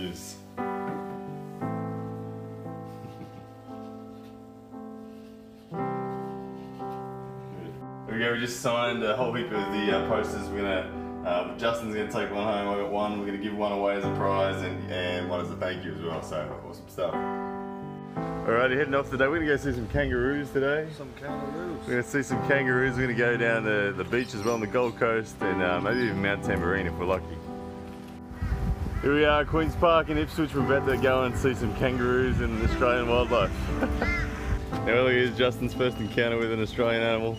is. there we go, we just signed a whole heap of the uh, posters. We're gonna, uh, Justin's gonna take one home, I got one, we're gonna give one away as a prize and, and one as a thank you as well, so awesome stuff. Alrighty, heading off today. We're gonna go see some kangaroos today. Some kangaroos. We're gonna see some kangaroos. We're gonna go down the, the beach as well on the Gold Coast and uh, maybe even Mount Tamborine if we're lucky. Here we are, Queen's Park in Ipswich. We're about to go and see some kangaroos and Australian wildlife. now look, here's Justin's first encounter with an Australian animal.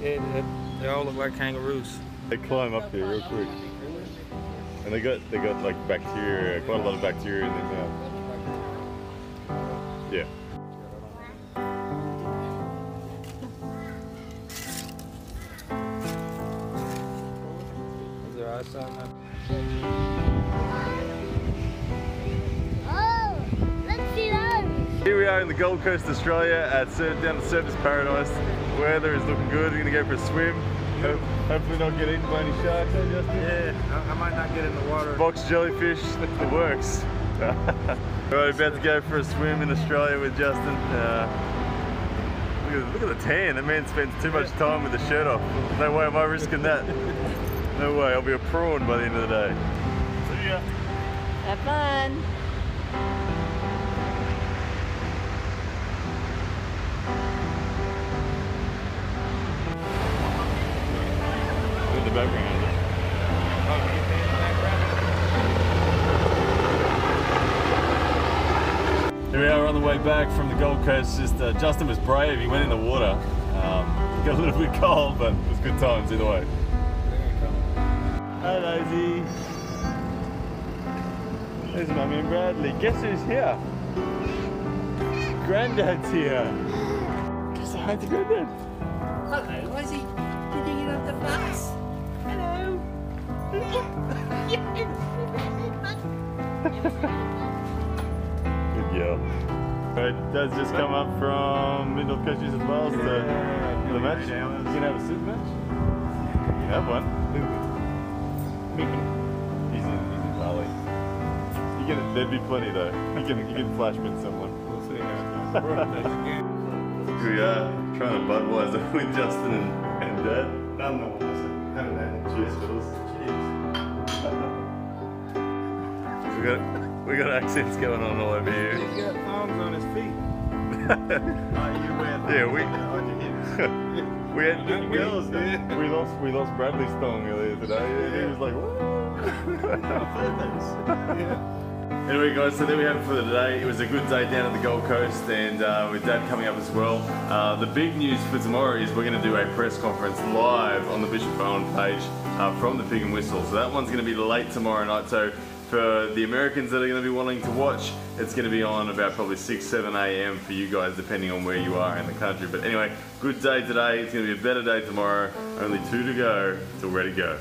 Yeah, they, they all look like kangaroos. They climb up here real quick. And they got they got like bacteria, quite a lot of bacteria in their mouth. Yeah. Is their? Oh, let's see those. Here we are in the Gold Coast, Australia, at Sur- down at Surfers Paradise. Weather is looking good. We're gonna go for a swim. Ho- Hopefully not get eaten by any sharks, eh, Justin? Yeah, I, I might not get in the water. Box jellyfish, the works. Alright, about to go for a swim in Australia with Justin. Uh, look, at, look at the tan. The man spends too much time with the shirt off. No way am I risking that. No way. I'll be a prawn by the end of the day. See ya. Have fun. Look at the background. Here we are on the way back from the Gold Coast. Just uh, Justin was brave. He went in the water. Um, got a little bit cold, but it was good times either way. Hi, Daisy. There's Mummy and Bradley. Guess who's here? Granddad's here. Say hi to Granddad. Hello, was he? Did he get off the bus? Hello. Good girl. Alright, does just come up from Mid North Coast New South Wales to to the match. You gonna have a soup match? You have one. He's in, he's in Bali. You can, there'd be plenty though. You can, you can flash bin someone. We'll see how it goes. Here we are, trying to Budweiser with Justin and, and Dad. Nonetheless, Haven't had Cheers, Fiddles. We got, we got accents going on all over here. He's got thongs on his feet. Oh, you wear Yeah, we- on your hips. We had Good we, girls, yeah. we lost we lost Bradley's thong earlier today. He was like, what? yeah. Anyway, guys, so there we have it for the day. It was a good day down at the Gold Coast, and uh, with Dad coming up as well. Uh, the big news for tomorrow is we're going to do a press conference live on the Bishop Bowen page uh, from the Pig and Whistle. So that one's going to be late tomorrow night. So for the Americans that are going to be wanting to watch, it's going to be on about probably 6, 7 a.m. for you guys, depending on where you are in the country. But anyway, good day today. It's going to be a better day tomorrow. Only two to go till ready to go.